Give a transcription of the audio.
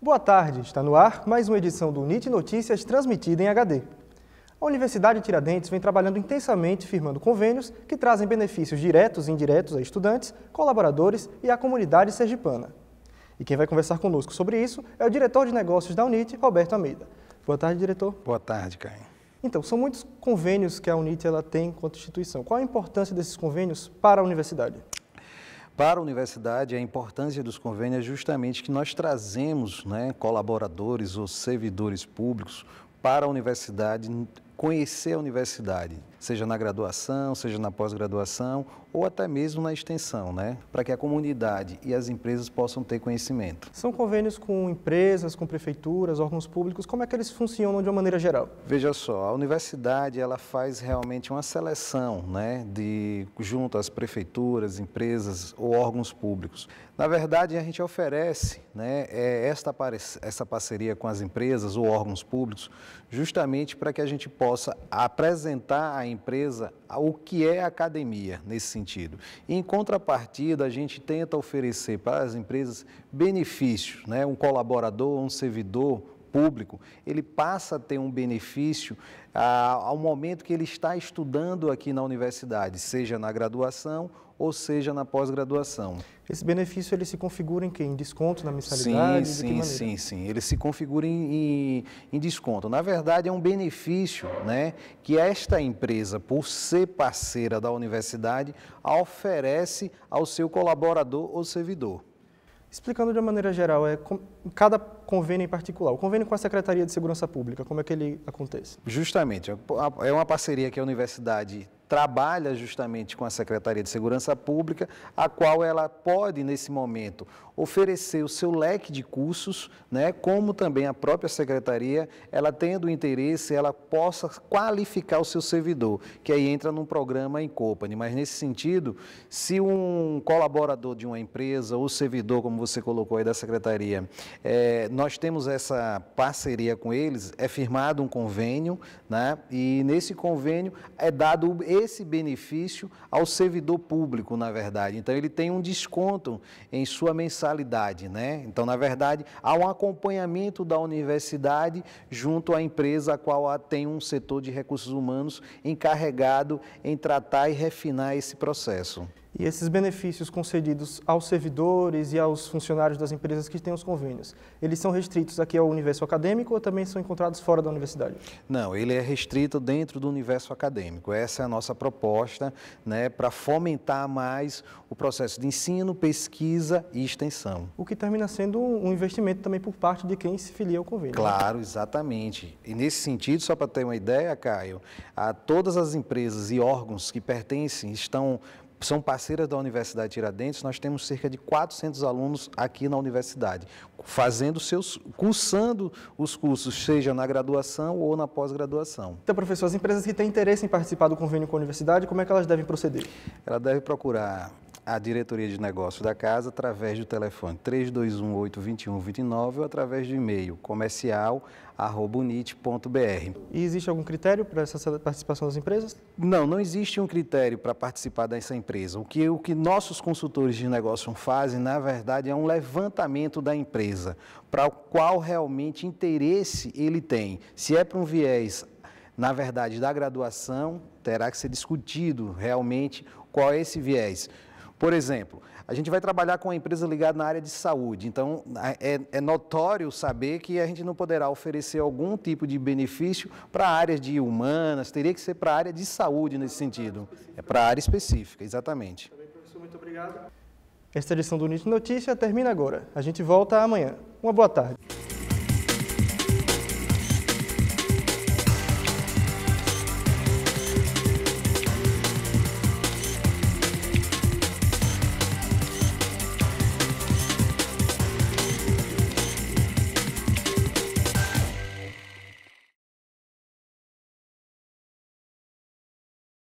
Boa tarde, está no ar mais uma edição do NIT Notícias transmitida em HD. A Universidade Tiradentes vem trabalhando intensamente firmando convênios que trazem benefícios diretos e indiretos a estudantes, colaboradores e à comunidade sergipana. E quem vai conversar conosco sobre isso é o diretor de negócios da UNIT, Roberto Almeida. Boa tarde, diretor. Boa tarde, Caio. Então, são muitos convênios que a UNIT ela tem enquanto instituição. Qual a importância desses convênios para a universidade? Para a universidade, a importância dos convênios é justamente que nós trazemos né, colaboradores ou servidores públicos para a universidade conhecer a universidade, seja na graduação, seja na pós-graduação ou até mesmo na extensão, né? para que a comunidade e as empresas possam ter conhecimento. São convênios com empresas, com prefeituras, órgãos públicos, como é que eles funcionam de uma maneira geral? Veja só, a universidade ela faz realmente uma seleção né, de, junto às prefeituras, empresas ou órgãos públicos. Na verdade, a gente oferece né, é esta, essa parceria com as empresas ou órgãos públicos justamente para que a gente possa apresentar à empresa o que é academia nesse sentido. Em contrapartida, a gente tenta oferecer para as empresas benefícios, né? um colaborador, um servidor público, ele passa a ter um benefício ah, ao momento que ele está estudando aqui na universidade, seja na graduação ou seja na pós-graduação. Esse benefício ele se configura em quê? Em desconto na mensalidade? Sim, sim, sim, sim. Ele se configura em, em, em, desconto. Na verdade, é um benefício né, que esta empresa, por ser parceira da universidade, oferece ao seu colaborador ou servidor. Explicando de uma maneira geral, é cada convênio em particular, o convênio com a Secretaria de Segurança Pública, como é que ele acontece? Justamente, é uma parceria que a universidade trabalha justamente com a Secretaria de Segurança Pública, a qual ela pode, nesse momento, oferecer o seu leque de cursos, né, como também a própria Secretaria, ela tendo interesse, ela possa qualificar o seu servidor, que aí entra num programa em Company. Mas, nesse sentido, se um colaborador de uma empresa ou servidor, como você colocou aí da Secretaria, é, nós temos essa parceria com eles, é firmado um convênio, né, e nesse convênio é dado esse benefício ao servidor público, na verdade. Então, ele tem um desconto em sua mensalidade, né? Então, na verdade, há um acompanhamento da universidade junto à empresa a qual tem um setor de recursos humanos encarregado em tratar e refinar esse processo. E esses benefícios concedidos aos servidores e aos funcionários das empresas que têm os convênios, eles são restritos aqui ao universo acadêmico ou também são encontrados fora da universidade? Não, ele é restrito dentro do universo acadêmico. Essa é a nossa proposta né, para fomentar mais o processo de ensino, pesquisa e extensão. O que termina sendo um investimento também por parte de quem se filia ao convênio. Né? Claro, exatamente. E nesse sentido, só para ter uma ideia, Caio, a todas as empresas e órgãos que pertencem estão são parceiras da Universidade Tiradentes, nós temos cerca de 400 alunos aqui na universidade, fazendo seus, cursando os cursos, seja na graduação ou na pós-graduação. Então, professor, as empresas que têm interesse em participar do convênio com a universidade, como é que elas devem proceder? Ela deve procurar a diretoria de negócios da casa através do telefone 321-821-29 ou através do e-mail comercial.unit.br. E existe algum critério para essa participação das empresas? Não, não existe um critério para participar dessa empresa. O que, o que nossos consultores de negócio fazem, na verdade, é um levantamento da empresa, para o qual realmente interesse ele tem. Se é para um viés na verdade, da graduação, terá que ser discutido realmente qual é esse viés. Por exemplo, a gente vai trabalhar com uma empresa ligada na área de saúde, então é, é, notório saber que a gente não poderá oferecer algum tipo de benefício para áreas de humanas, teria que ser para a área de saúde nesse sentido. É para a área específica, exatamente. Também, professor, muito obrigado. Esta edição do NIT Notícia termina agora. A gente volta amanhã. Uma boa tarde.